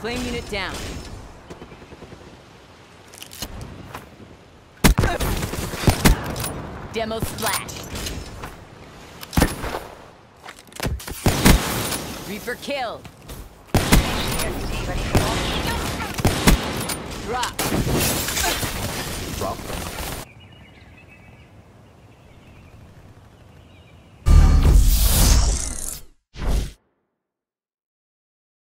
Flame unit down. Demo splash. Reaper kill. Drop now.